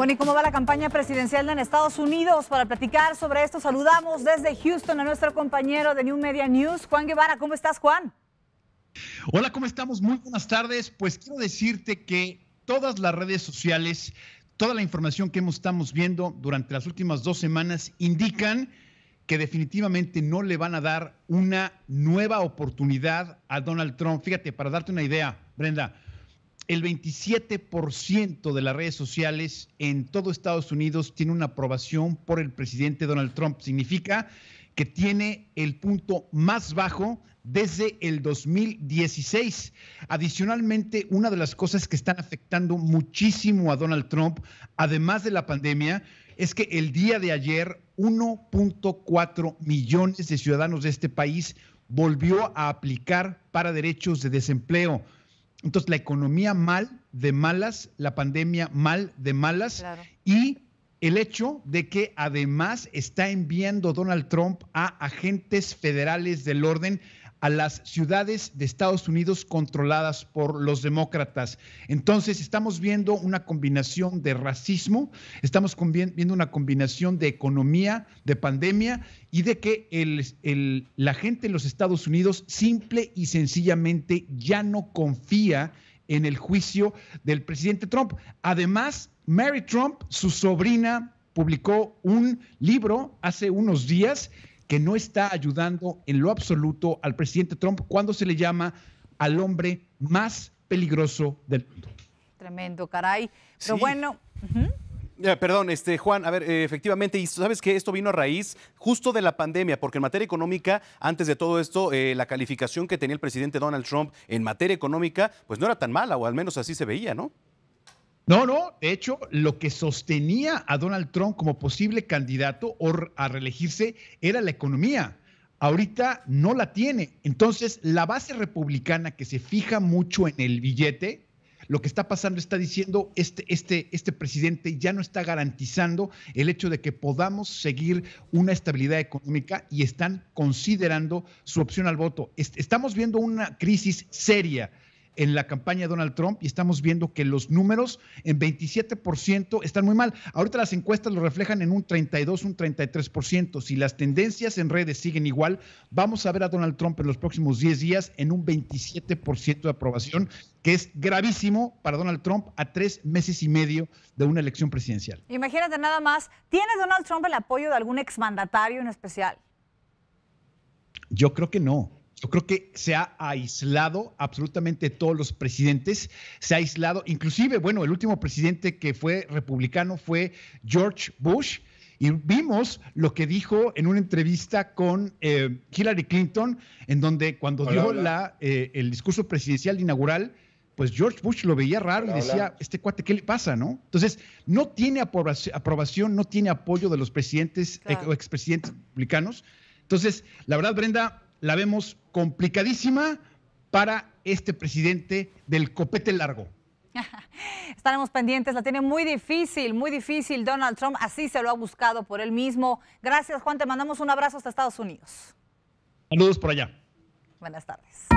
Bueno, ¿y cómo va la campaña presidencial en Estados Unidos? Para platicar sobre esto, saludamos desde Houston a nuestro compañero de New Media News, Juan Guevara. ¿Cómo estás, Juan? Hola, ¿cómo estamos? Muy buenas tardes. Pues quiero decirte que todas las redes sociales, toda la información que estamos viendo durante las últimas dos semanas indican que definitivamente no le van a dar una nueva oportunidad a Donald Trump. Fíjate, para darte una idea, Brenda, el 27% de las redes sociales en todo Estados Unidos tiene una aprobación por el presidente Donald Trump. Significa que tiene el punto más bajo desde el 2016. Adicionalmente, una de las cosas que están afectando muchísimo a Donald Trump, además de la pandemia, es que el día de ayer 1.4 millones de ciudadanos de este país volvió a aplicar para derechos de desempleo. Entonces, la economía mal de malas, la pandemia mal de malas y el hecho de que además está enviando Donald Trump a agentes federales del orden a las ciudades de Estados Unidos controladas por los demócratas. Entonces, estamos viendo una combinación de racismo, estamos viendo una combinación de economía, de pandemia y de que la gente en los Estados Unidos simple y sencillamente ya no confía en el juicio del presidente Trump. Además, Mary Trump, su sobrina, publicó un libro hace unos días que no está ayudando en lo absoluto al presidente Trump cuando se le llama al hombre más peligroso del mundo. Tremendo, caray. Pero bueno. perdón, este Juan, a ver, eh, efectivamente, y sabes que esto vino a raíz justo de la pandemia, porque en materia económica, antes de todo esto, eh, la calificación que tenía el presidente Donald Trump en materia económica, pues no era tan mala, o al menos así se veía, ¿no? No, no, de hecho, lo que sostenía a Donald Trump como posible candidato o a reelegirse era la economía. Ahorita no la tiene. Entonces, la base republicana que se fija mucho en el billete, lo que está pasando está diciendo, este, este, este presidente ya no está garantizando el hecho de que podamos seguir una estabilidad económica y están considerando su opción al voto. Estamos viendo una crisis seria en la campaña de Donald Trump y estamos viendo que los números en 27% están muy mal. Ahorita las encuestas lo reflejan en un 32, un 33%. Si las tendencias en redes siguen igual, vamos a ver a Donald Trump en los próximos 10 días en un 27% de aprobación, que es gravísimo para Donald Trump a tres meses y medio de una elección presidencial. Imagínate nada más, ¿tiene Donald Trump el apoyo de algún exmandatario en especial? Yo creo que no. Yo creo que se ha aislado absolutamente todos los presidentes, se ha aislado, inclusive, bueno, el último presidente que fue republicano fue George Bush, y vimos lo que dijo en una entrevista con eh, Hillary Clinton, en donde cuando dio La, eh, el discurso presidencial inaugural, pues George Bush lo veía raro y decía, este cuate, ¿qué le pasa, no? Entonces, no tiene aprobación, no tiene apoyo de los presidentes o expresidentes republicanos. Entonces, la verdad, Brenda, la vemos complicadísima para este presidente del copete largo. Estaremos pendientes, la tiene muy difícil, muy difícil Donald Trump, así se lo ha buscado por él mismo. Gracias Juan, te mandamos un abrazo hasta Estados Unidos. Saludos por allá. Buenas tardes.